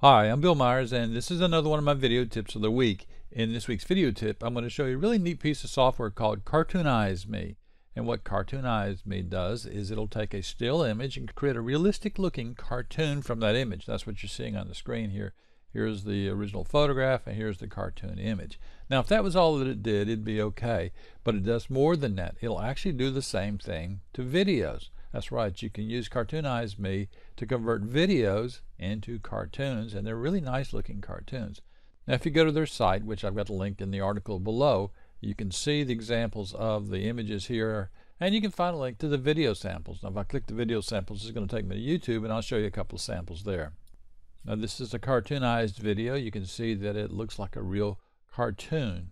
Hi, I'm Bill Myers and this is another one of my video tips of the week. In this week's video tip, I'm going to show you a really neat piece of software called Cartoonize Me. And what Cartoonize Me does is it'll take a still image and create a realistic looking cartoon from that image. That's what you're seeing on the screen here. Here's the original photograph and here's the cartoon image. Now if that was all that it did, it'd be okay. But it does more than that. It'll actually do the same thing to videos. That's right, you can use Cartoonize Me to convert videos into cartoons, and they're really nice looking cartoons. Now, if you go to their site, which I've got a link in the article below, you can see the examples of the images here, and you can find a link to the video samples. Now, if I click the video samples, it's going to take me to YouTube, and I'll show you a couple of samples there. Now, this is a cartoonized video. You can see that it looks like a real cartoon.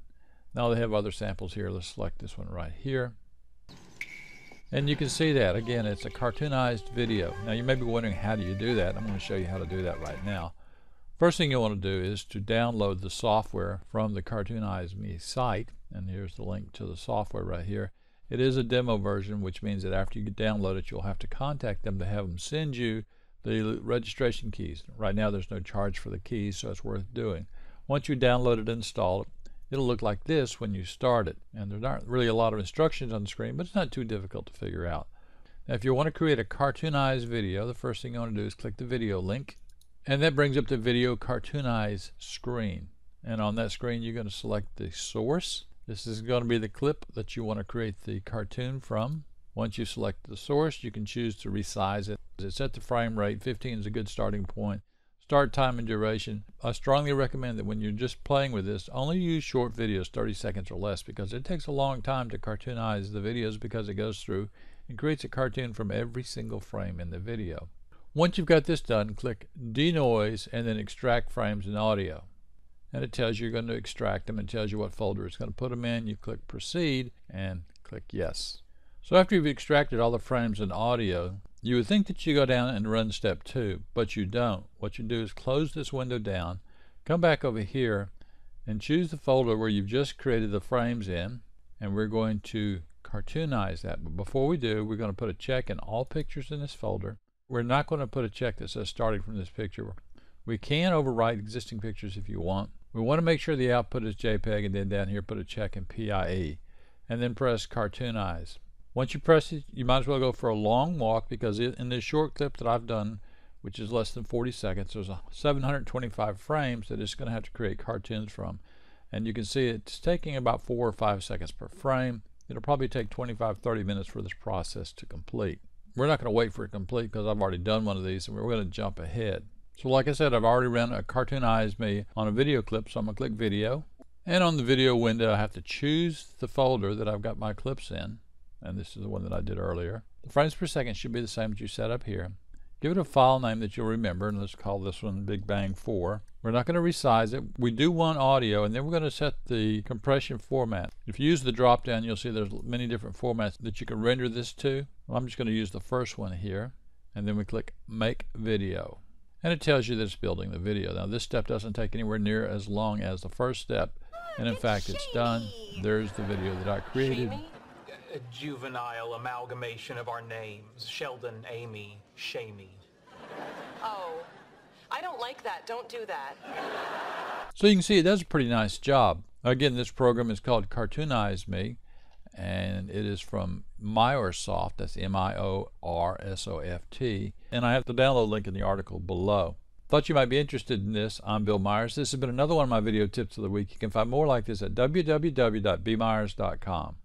Now, they have other samples here. Let's select this one right here. And you can see that. Again, it's a cartoonized video. Now you may be wondering how do you do that. I'm going to show you how to do that right now. First thing you want to do is to download the software from the Cartoonize Me site. And here's the link to the software right here. It is a demo version, which means that after you download it, you'll have to contact them to have them send you the registration keys. Right now, there's no charge for the keys, so it's worth doing. Once you download it and install it, it'll look like this when you start it. And there's not really a lot of instructions on the screen, but it's not too difficult to figure out. Now, if you want to create a cartoonized video, the first thing you want to do is click the video link. And that brings up the video cartoonize screen. And on that screen, you're going to select the source. This is going to be the clip that you want to create the cartoon from. Once you select the source, you can choose to resize it. It's set the frame rate. 15 is a good starting point. Start time and duration. I strongly recommend that when you're just playing with this, only use short videos, 30 seconds or less, because it takes a long time to cartoonize the videos because it goes through and creates a cartoon from every single frame in the video. Once you've got this done, click Denoise and then Extract Frames and Audio. And it tells you you're going to extract them and tells you what folder it's going to put them in. You click Proceed and click Yes. So after you've extracted all the frames and audio, you would think that you go down and run step two, but you don't. What you do is close this window down, come back over here, and choose the folder where you've just created the frames in, and we're going to cartoonize that. But before we do, we're going to put a check in all pictures in this folder. We're not going to put a check that says starting from this picture. We can overwrite existing pictures if you want. We want to make sure the output is JPEG and then down here put a check in PIE and then press cartoonize. Once you press it, you might as well go for a long walk because in this short clip that I've done, which is less than 40 seconds, there's 725 frames that it's going to have to create cartoons from. And you can see it's taking about four or five seconds per frame. It'll probably take 25, 30 minutes for this process to complete. We're not going to wait for it to complete because I've already done one of these and we're going to jump ahead. So like I said, I've already run a cartoonized me on a video clip, so I'm going to click video. And on the video window, I have to choose the folder that I've got my clips in and this is the one that I did earlier. The frames per second should be the same as you set up here. Give it a file name that you'll remember, and let's call this one Big Bang 4. We're not going to resize it. We do want audio, and then we're going to set the compression format. If you use the drop down, you'll see there's many different formats that you can render this to. Well, I'm just going to use the first one here, and then we click Make Video. And it tells you that it's building the video. Now, this step doesn't take anywhere near as long as the first step, and in fact, it's done. There's the video that I created a juvenile amalgamation of our names. Sheldon, Amy, Shamy. Oh, I don't like that. Don't do that. So you can see it does a pretty nice job. Again, this program is called Cartoonize Me, and it is from Miorsoft. That's M-I-O-R-S-O-F-T. And I have the download link in the article below. Thought you might be interested in this. I'm Bill Myers. This has been another one of my video tips of the week. You can find more like this at www.bmyers.com.